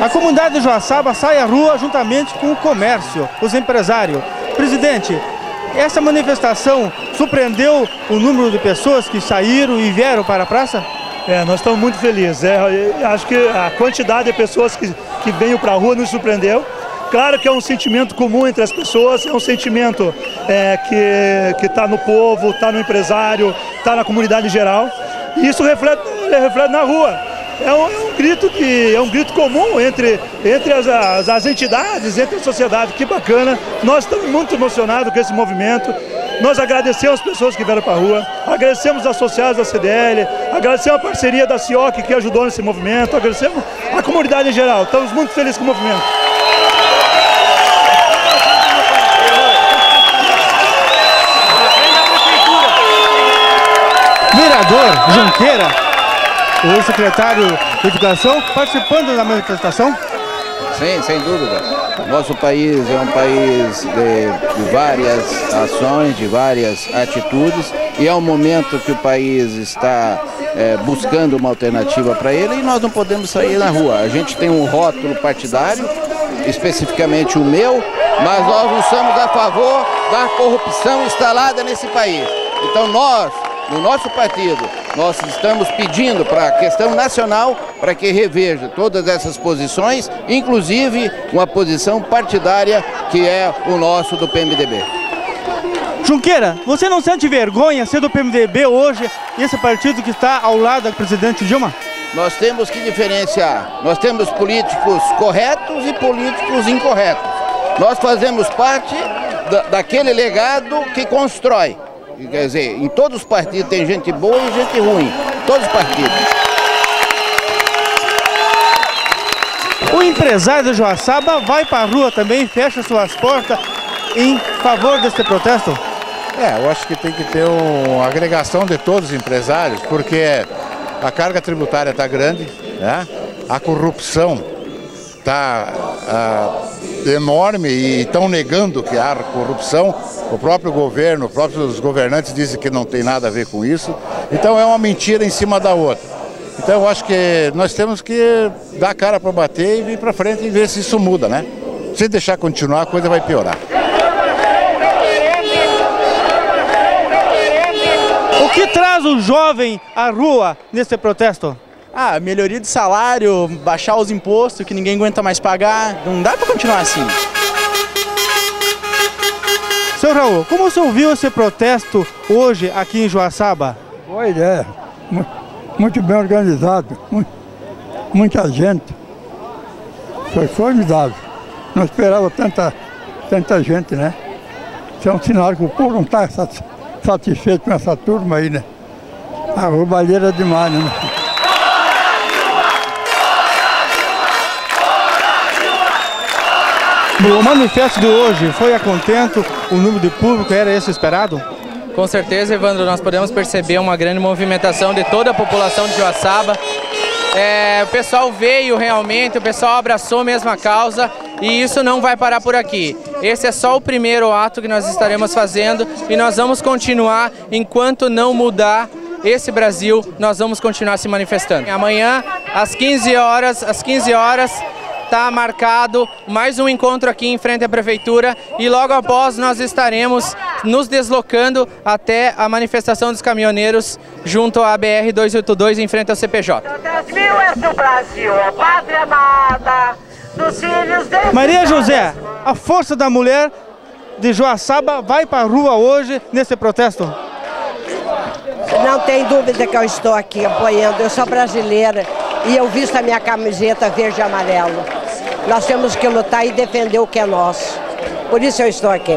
A comunidade de Joaçaba sai à rua juntamente com o comércio, os empresários. Presidente, essa manifestação surpreendeu o número de pessoas que saíram e vieram para a praça? É, nós estamos muito felizes. É, acho que a quantidade de pessoas que, que veio para a rua nos surpreendeu. Claro que é um sentimento comum entre as pessoas, é um sentimento é, que está no povo, está no empresário, está na comunidade em geral. E isso reflete, reflete na rua é um, é um, grito que é um grito comum entre, entre as, as, as, entidades, entre a sociedade. Que bacana! Nós estamos muito emocionados com esse movimento. Nós agradecemos as pessoas que vieram para a rua, agradecemos os associados da CDL, agradecemos a parceria da CIOC que ajudou nesse movimento, agradecemos a comunidade em geral. Estamos muito felizes com o movimento. Vereador Junqueira o secretário de Educação participando da manifestação? Sim, sem dúvida. Nosso país é um país de, de, várias ações, de várias atitudes e é um momento que o país está é, buscando uma alternativa para ele e nós não podemos sair na rua. A gente tem um rótulo partidário, especificamente o meu, mas nós não somos a favor da corrupção instalada nesse país. Então nós, no nosso partido, nós estamos pedindo para a questão nacional para que reveja todas essas posições, inclusive uma posição partidária que é o nosso do PMDB. Junqueira, você não sente vergonha ser do PMDB hoje, esse partido que está ao lado da presidente Dilma? Nós temos que diferenciar. Nós temos políticos corretos e políticos incorretos. Nós fazemos parte da, daquele legado que constrói. Quer dizer, em todos os partidos tem gente boa e gente ruim. Todos os partidos. O empresário de Joaçaba vai para a rua também, fecha suas portas em favor desse protesto? É, eu acho que tem que ter uma agregação de todos os empresários, porque a carga tributária está grande, né? a corrupção está ah, enorme e estão negando que há corrupção. O próprio governo, os próprios governantes dizem que não tem nada a ver com isso. Então é uma mentira em cima da outra. Então eu acho que nós temos que dar a cara para bater e vir para frente e ver se isso muda, né? Se deixar continuar, a coisa vai piorar. O que traz o jovem à rua nesse protesto? Ah, melhoria de salário, baixar os impostos que ninguém aguenta mais pagar. Não dá para continuar assim. Seu Raul, como você ouviu esse protesto hoje aqui em Joaçaba? Boa ideia. Muito bem organizado. Muita gente. Foi formidável. Não esperava tanta, tanta gente, né? Isso é um sinal que o povo não está satisfeito com essa turma aí, né? A roubalheira demais, né? No manifesto de hoje, foi a contento? O número de público era esse esperado? Com certeza, Evandro, nós podemos perceber uma grande movimentação de toda a população de Joaçaba. É, o pessoal veio realmente, o pessoal abraçou a causa e isso não vai parar por aqui. Esse é só o primeiro ato que nós estaremos fazendo e nós vamos continuar enquanto não mudar esse Brasil, nós vamos continuar se manifestando. Amanhã, às 15 horas, às 15 horas, está marcado mais um encontro aqui em frente à Prefeitura e logo após nós estaremos nos deslocando até a manifestação dos caminhoneiros junto à BR-282 em frente ao CPJ. Brasil, pátria amada, dos filhos de... Maria José, a força da mulher de Joaçaba vai para a rua hoje nesse protesto? Não tem dúvida que eu estou aqui apoiando, eu sou brasileira e eu visto a minha camiseta verde e amarelo. Nós temos que lutar e defender o que é nosso. Por isso eu estou aqui.